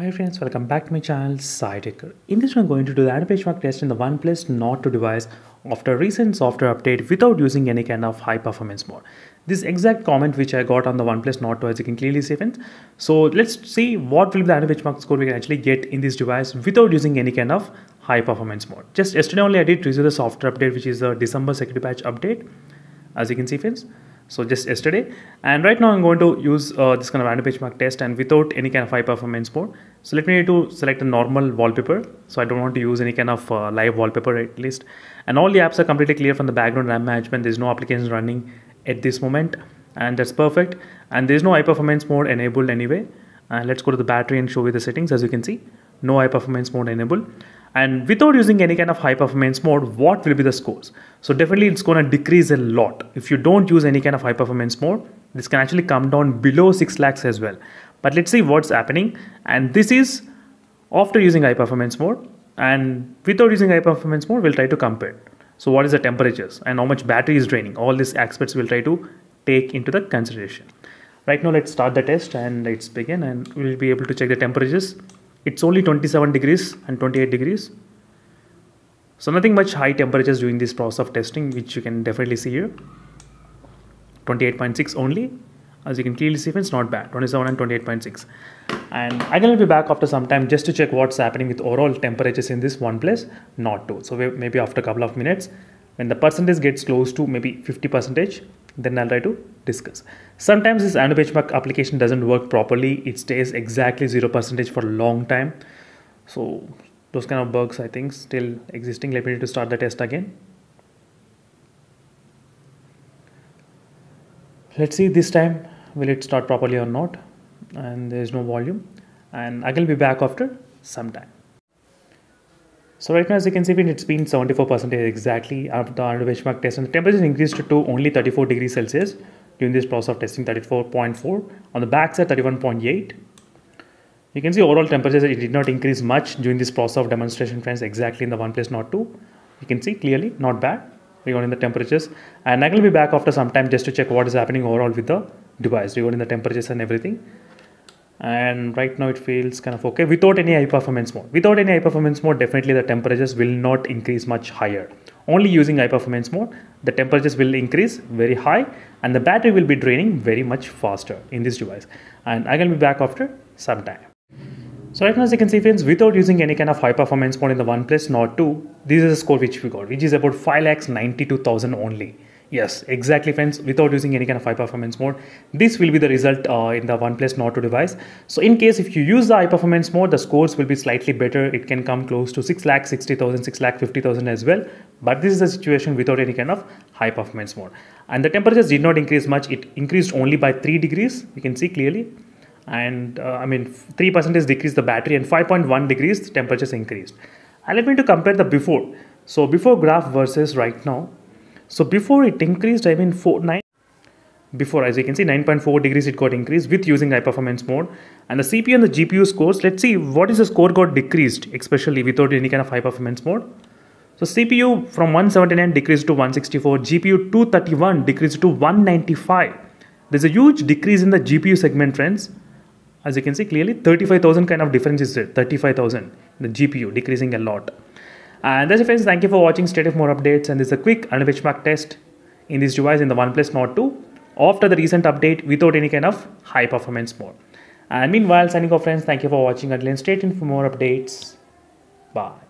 Hi friends, welcome back to my channel Sai Tech Guru. In this one, I'm going to do the AnTuTu benchmark test in the OnePlus Nord 2 device after recent software update without using any kind of high performance mode. This exact comment which I got on the OnePlus Nord 2 as you can clearly see friends. So let's see what will be the AnTuTu benchmark score we can actually get in this device without using any kind of high performance mode. Just yesterday only I did receive the software update which is the December security patch update as you can see friends so just yesterday. And right now i'm going to use uh, this kind of random benchmark test and without any kind of high performance mode. So let me need to select a normal wallpaper. So i don't want to use any kind of uh, live wallpaper at least. And all the apps are completely clear from the background ram management. There's no applications running at this moment. And that's perfect. And there's no high performance mode enabled anyway. And let's go to the battery and show you the settings. As you can see no high performance mode enabled and without using any kind of high performance mode what will be the scores? So definitely it's going to decrease a lot. If you don't use any kind of high performance mode this can actually come down below 6 lakhs as well. But let's see what's happening. And this is after using high performance mode. And without using high performance mode we'll try to compare. So what is the temperatures and how much battery is draining? All these aspects we'll try to take into the consideration. Right now let's start the test and let's begin and we'll be able to check the temperatures it's only 27 degrees and 28 degrees. So nothing much high temperatures during this process of testing which you can definitely see here. 28.6 only. As you can clearly see it's not bad. 27 and 28.6 and going to be back after some time just to check what's happening with overall temperatures in this one place. Not 2 so maybe after a couple of minutes when the percentage gets close to maybe 50 percentage then I'll try to discuss. Sometimes this AnTuTu benchmark application doesn't work properly. It stays exactly 0% for a long time. So those kind of bugs I think still existing. Let me need to start the test again. Let's see this time will it start properly or not and there is no volume and I will be back after some time. So right now, as you can see, it's been 74% exactly after the benchmark test, and the temperature increased to only 34 degrees Celsius during this process of testing 34.4. On the back side, 31.8. You can see overall temperatures, it did not increase much during this process of demonstration, friends, exactly in the one OnePlus Nord 2. You can see clearly, not bad regarding the temperatures. And I will be back after some time just to check what is happening overall with the device regarding the temperatures and everything and right now it feels kind of okay. Without any high performance mode. Without any high performance mode definitely the temperatures will not increase much higher. Only using high performance mode the temperatures will increase very high and the battery will be draining very much faster in this device. And going to be back after some time. So right now as you can see friends without using any kind of high performance mode in the oneplus nord 2 this is the score which we got which is about 5 lakhs 92000 only Yes, exactly friends, without using any kind of high performance mode. This will be the result uh, in the OnePlus Nord 2 device. So in case if you use the high performance mode, the scores will be slightly better. It can come close to 6 lakh 60,000, 6 lakh 50,000 as well. But this is the situation without any kind of high performance mode. And the temperatures did not increase much. It increased only by 3 degrees. You can see clearly. And uh, I mean 3% is decreased the battery and 5.1 degrees temperatures increased. And let me to compare the before. So before graph versus right now so before it increased, I mean 4, 9, before as you can see 9.4 degrees it got increased with using high performance mode. And the CPU and the GPU scores let's see what is the score got decreased especially without any kind of high performance mode. So CPU from 179 decreased to 164 GPU 231 decreased to 195 there's a huge decrease in the GPU segment friends. As you can see clearly 35,000 kind of difference is there 35,000 the GPU decreasing a lot and that's it friends, thank you for watching. Stay tuned for more updates and this is a quick benchmark test in this device in the OnePlus Nord 2 after the recent update without any kind of high performance mode. And meanwhile, signing off friends, thank you for watching. Then, stay tuned for more updates. Bye.